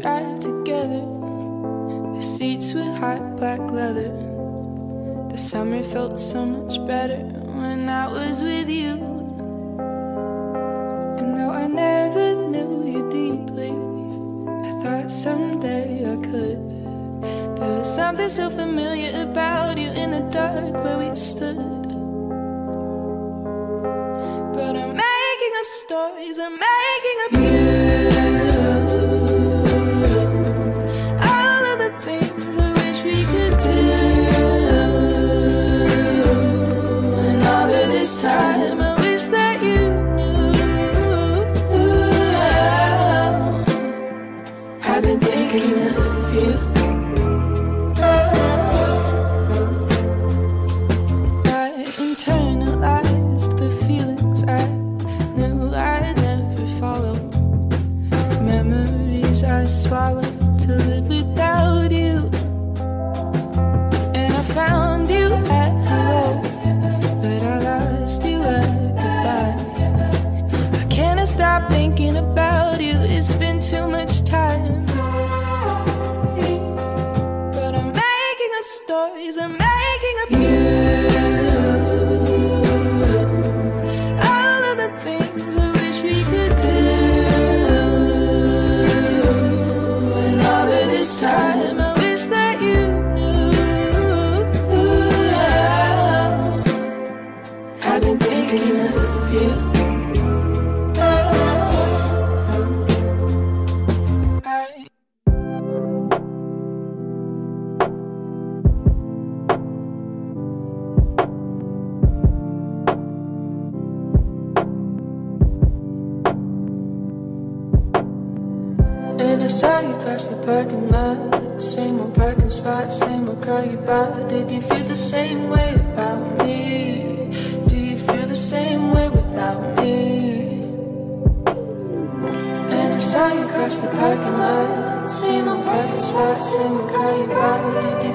drive together. The seats were hot black leather. The summer felt so much better when I was with you. And though I never knew you deeply, I thought someday I could. There was something so familiar about you in the dark where we stood. But I'm making up stories, I'm making up you. Memories I've been thinking of you. And I saw you cross the parking lot. Same old parking spot, same old car you bought. Did you feel the same way about me? Saw you cross the parking lot. See old parking spot, same old car you bought.